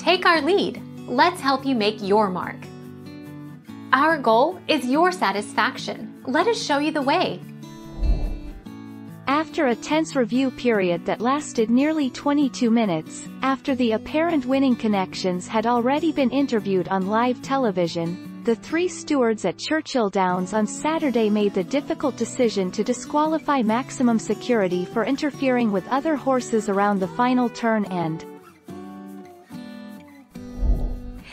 Take our lead. Let's help you make your mark. Our goal is your satisfaction. Let us show you the way. After a tense review period that lasted nearly 22 minutes, after the apparent winning connections had already been interviewed on live television, the three stewards at Churchill Downs on Saturday made the difficult decision to disqualify Maximum Security for interfering with other horses around the final turn and.